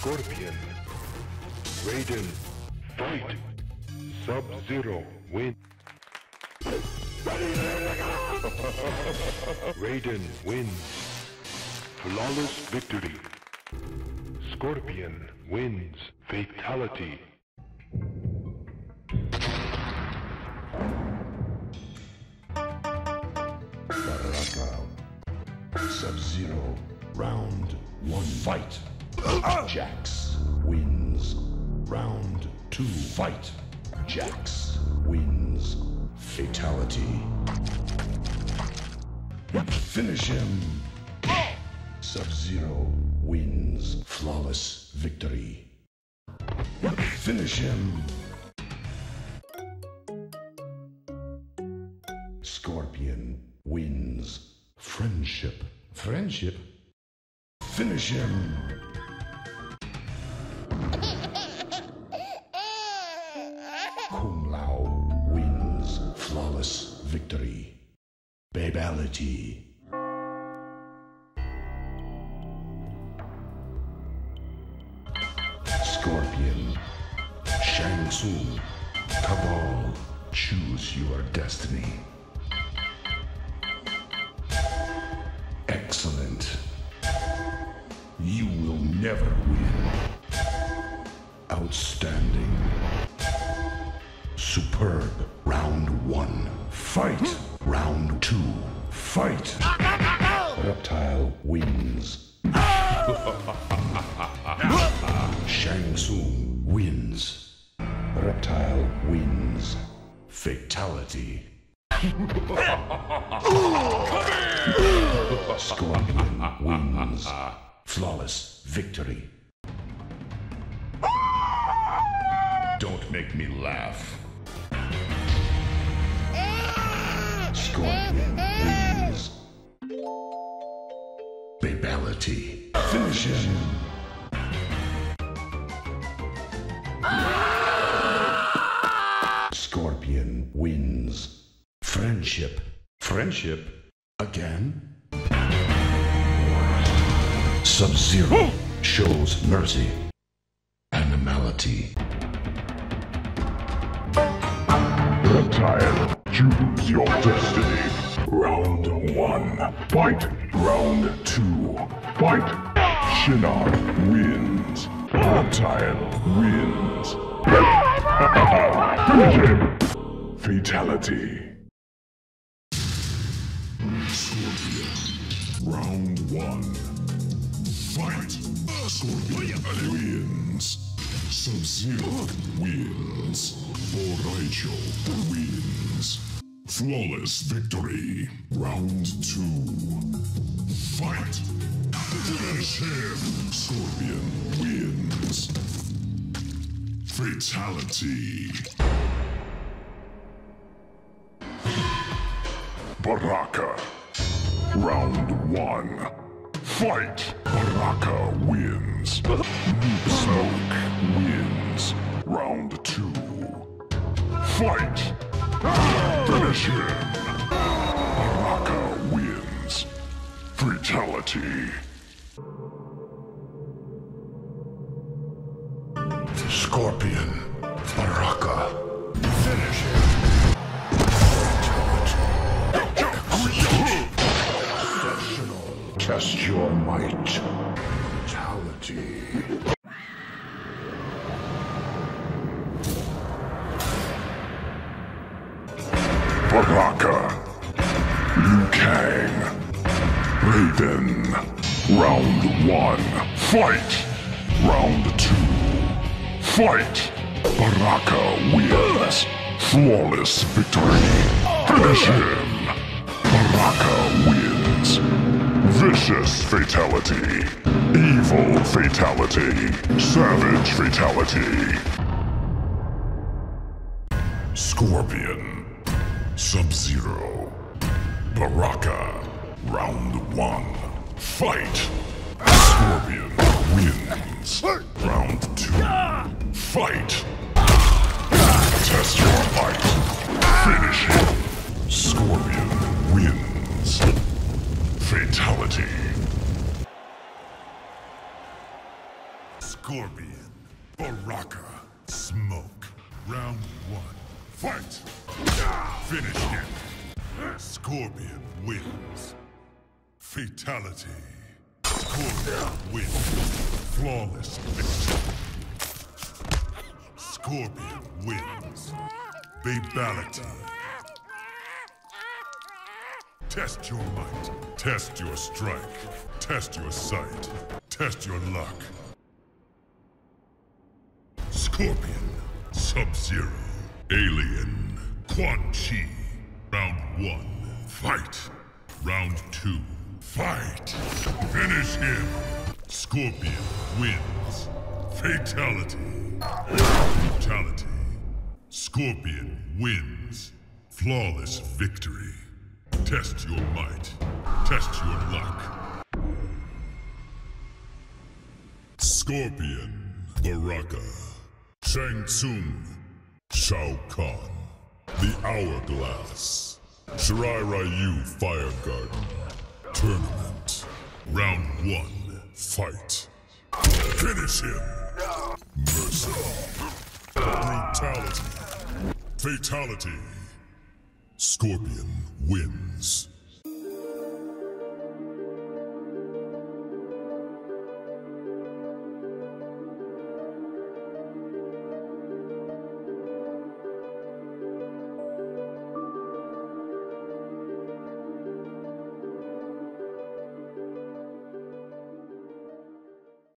Scorpion. Raiden. Fight. Sub-Zero. Win. Raiden wins. Flawless victory. Scorpion wins. Fatality. Baraka. Sub-Zero. Round one. Fight. Jax wins. Round two. Fight. Jax wins. Fatality. Finish him. Sub-Zero wins. Flawless victory. Finish him. Scorpion wins. Friendship. Friendship? Finish him. Victory. Babality. Scorpion. Shang Tsung. Kabal. Choose your destiny. Excellent. You will never win. Outstanding. Superb. Round one. Fight. Round two. Fight. Reptile wins. Shang Tsung wins. Reptile wins. Fatality. Scorpion wins. Flawless victory. Don't make me laugh. Scorpion wins. Babality. Finish him. Scorpion wins. Friendship. Friendship? Again? Sub-Zero shows mercy. Animality. Reptile, choose your destiny. Round one. Fight. Round two. Fight. Shinnok wins. Reptile wins. Finish him. Fatality. Scorpion. Round one. Fight. Scorpion wins. Sub-Zero wins. Bo' Rai Cho wins. Flawless victory. Round two. Fight. Finish him. Scorpion wins. Fatality. Baraka. Round one. Fight! Baraka wins. Noob Smoke wins. Round two. Fight! Finish him! Baraka wins. Fatality. Scorpion. Baraka. Finish him. Test your might. Fatality. Liu Kang. Raiden. Round one. Fight! Round two. Fight! Baraka wins. Flawless victory. Finish him. Baraka wins. Vicious fatality. Evil fatality. Savage fatality. Scorpion. Sub-Zero. Baraka. Round one. Fight! Scorpion wins. Round two. Fight! Test your fight. Finish him. Scorpion wins. Fatality. Scorpion. Baraka. Smoke. Round one. Fight! Finish him. Scorpion wins. Fatality. Scorpion wins. Flawless victory. Scorpion wins. Babality. Test your might. Test your strike. Test your sight. Test your luck. Scorpion. Sub-Zero. Alien. Quan Chi. Round one. Fight. Round two. Fight. Finish him. Scorpion wins. Fatality. Fatality. Scorpion wins. Flawless victory. Test your might. Test your luck. Scorpion. Baraka. Shang Tsung. Shao Kahn. The Hourglass. Shirai Ryu Fire Garden. Tournament. Round one. Fight. Finish him. Mercy. Brutality. Fatality. Scorpion wins.